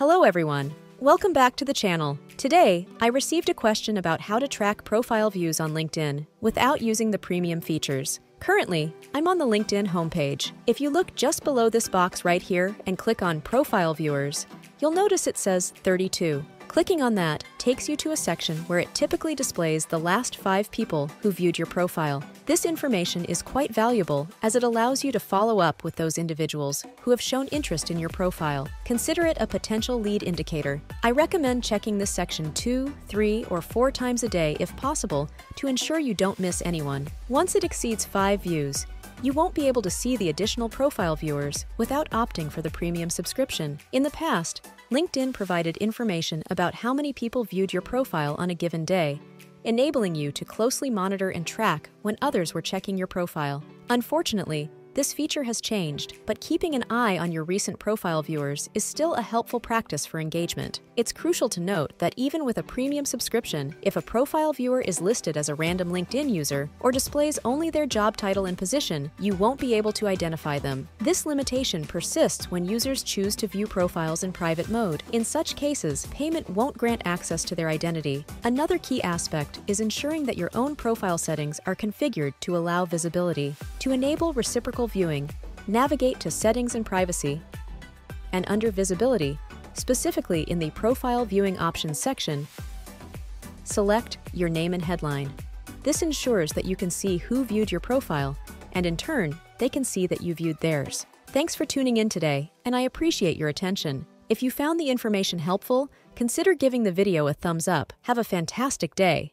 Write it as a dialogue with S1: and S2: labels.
S1: Hello, everyone. Welcome back to the channel. Today, I received a question about how to track profile views on LinkedIn without using the premium features. Currently, I'm on the LinkedIn homepage. If you look just below this box right here and click on Profile Viewers, you'll notice it says 32. Clicking on that takes you to a section where it typically displays the last five people who viewed your profile. This information is quite valuable as it allows you to follow up with those individuals who have shown interest in your profile. Consider it a potential lead indicator. I recommend checking this section two, three, or four times a day if possible to ensure you don't miss anyone. Once it exceeds five views, you won't be able to see the additional profile viewers without opting for the premium subscription. In the past, LinkedIn provided information about how many people viewed your profile on a given day, enabling you to closely monitor and track when others were checking your profile. Unfortunately, this feature has changed, but keeping an eye on your recent profile viewers is still a helpful practice for engagement. It's crucial to note that even with a premium subscription, if a profile viewer is listed as a random LinkedIn user or displays only their job title and position, you won't be able to identify them. This limitation persists when users choose to view profiles in private mode. In such cases, payment won't grant access to their identity. Another key aspect is ensuring that your own profile settings are configured to allow visibility. To enable reciprocal viewing, navigate to Settings and Privacy, and under Visibility, specifically in the Profile Viewing Options section, select your name and headline. This ensures that you can see who viewed your profile, and in turn, they can see that you viewed theirs. Thanks for tuning in today, and I appreciate your attention. If you found the information helpful, consider giving the video a thumbs up. Have a fantastic day.